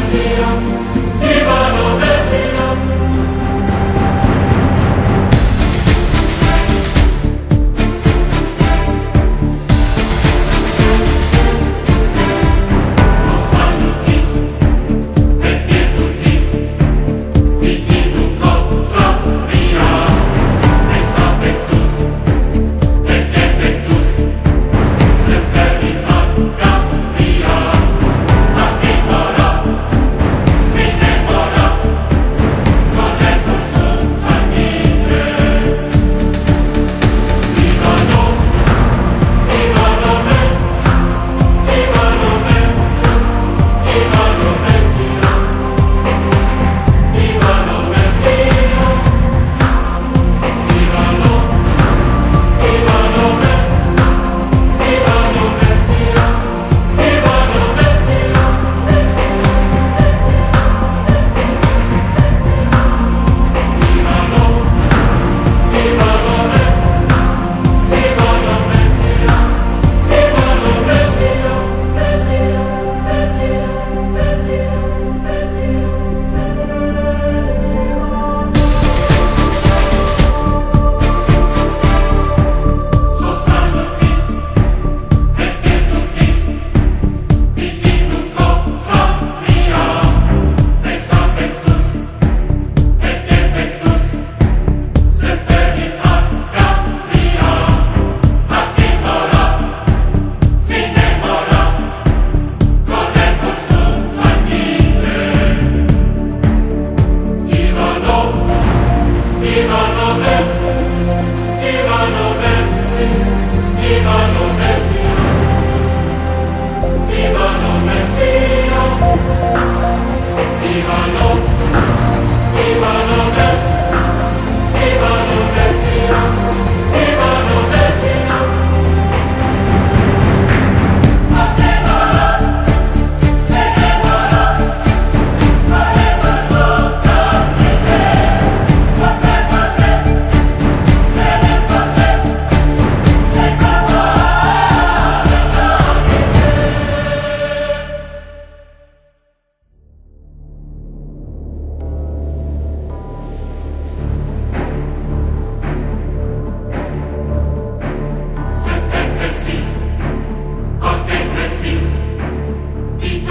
Señor.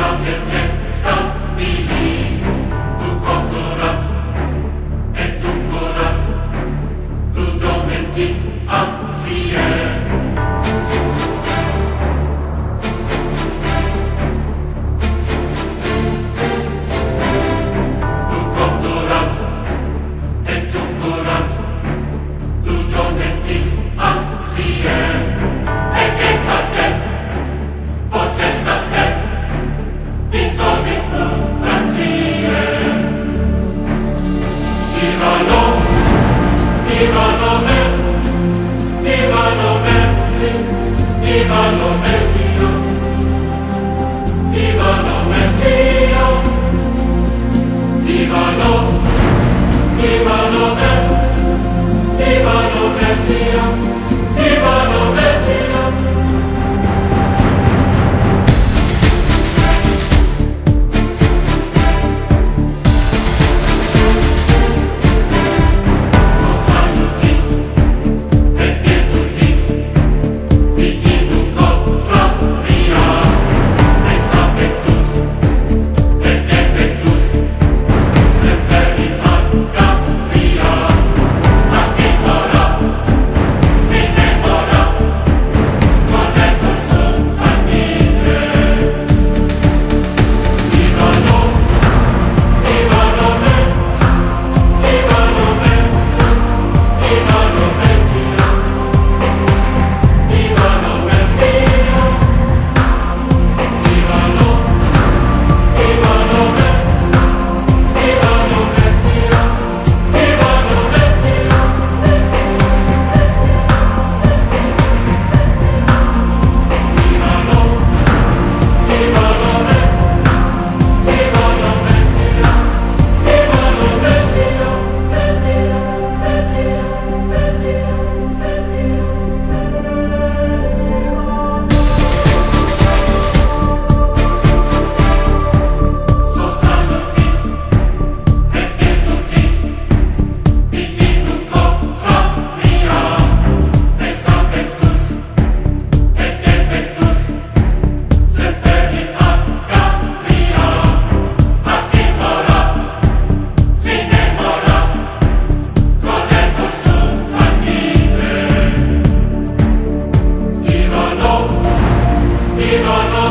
Come